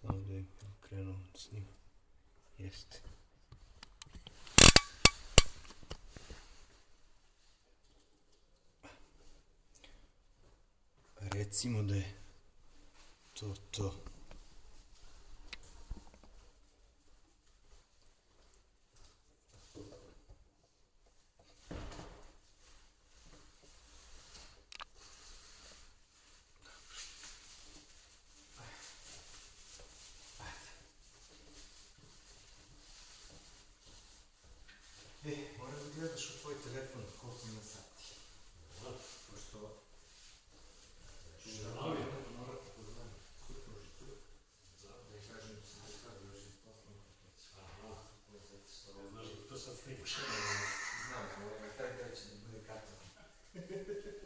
Sad ovdje krenuo s njim. Jeste. Recimo da je to to. Припушение, не знаю, но так дальше не будет кататься.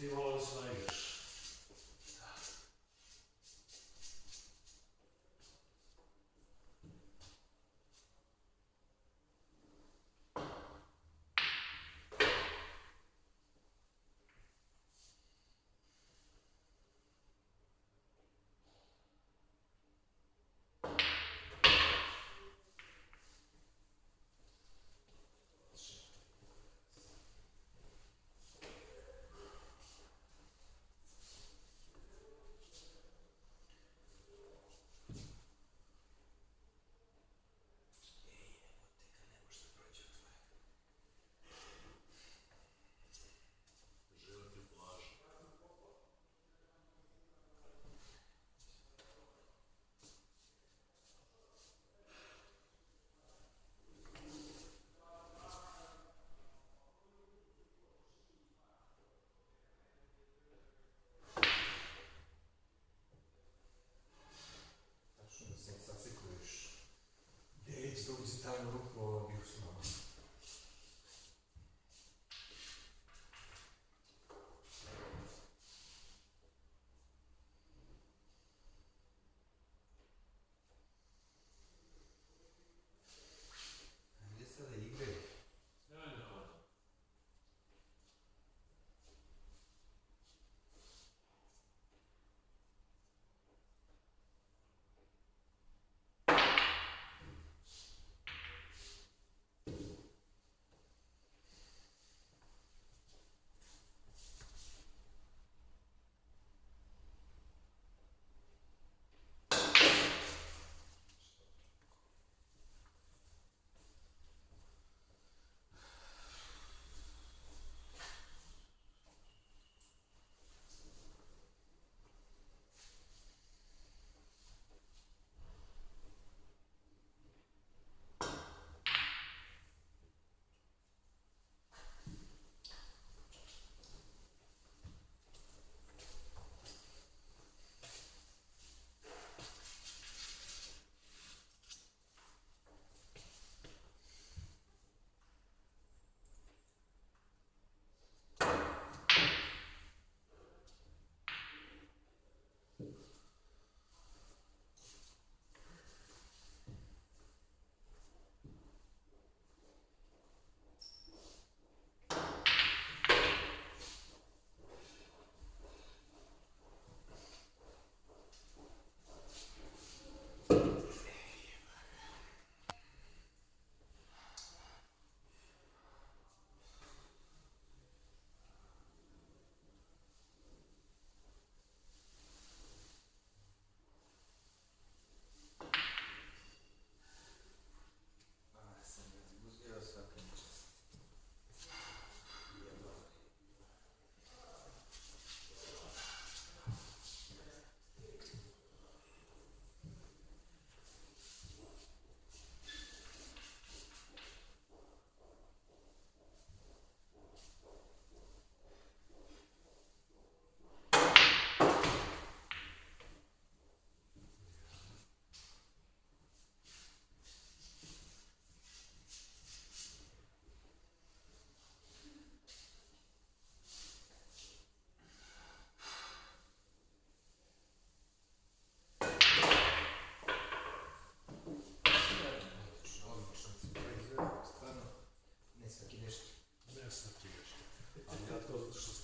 50 hours later.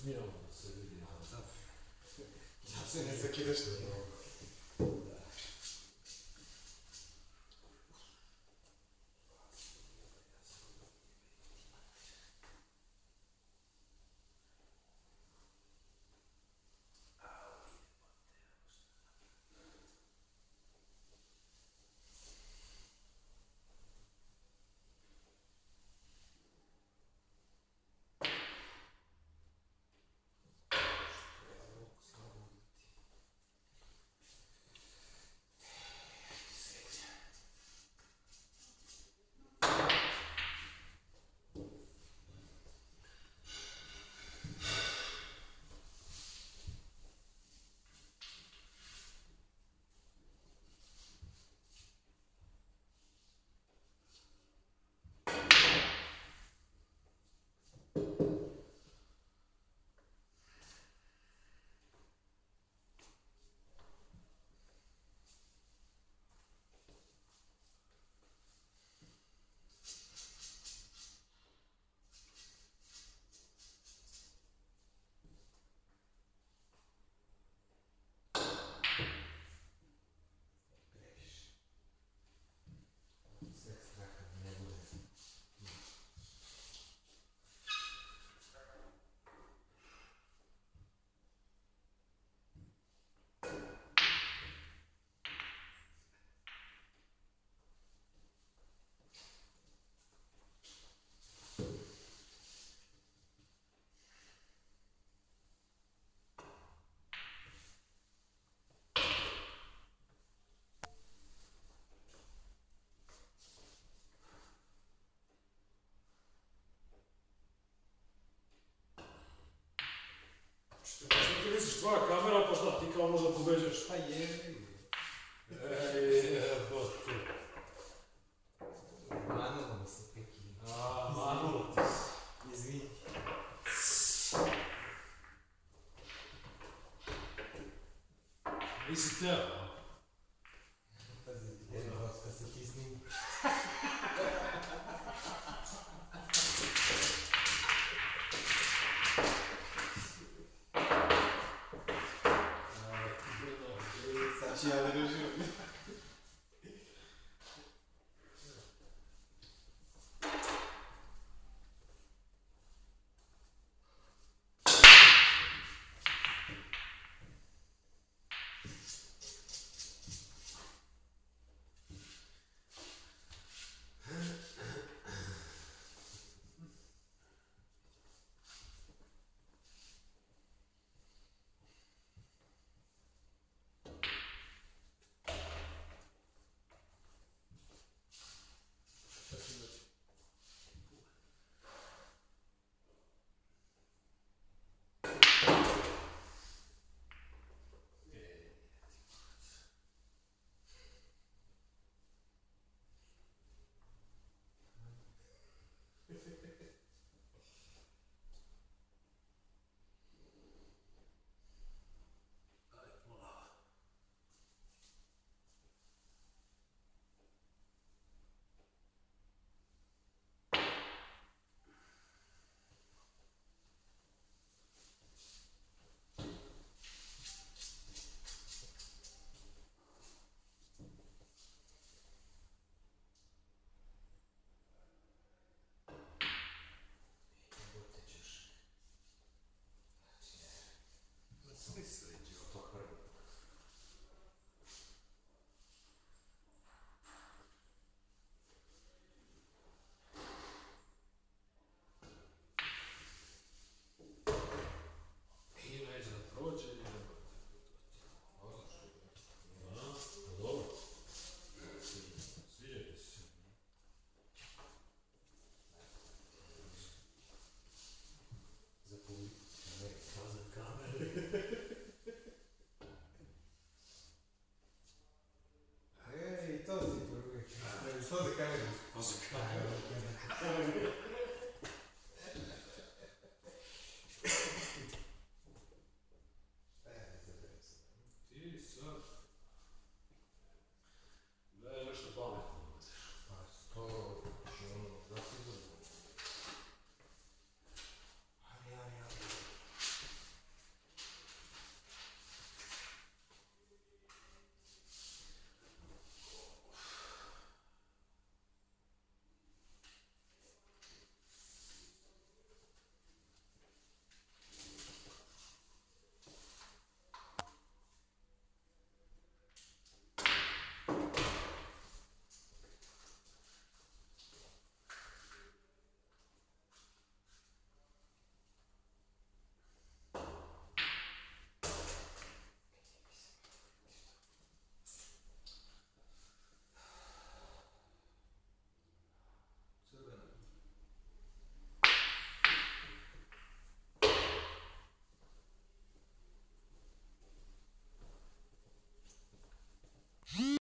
ミラモンす、先でしたけど。Tvoja kamera, pa šta ti kao možda pobeđaš? Pa je. Ej, jebote. Manualno se prekida. A, manulo ti si. Izvini. Nisi teo? 接的就是。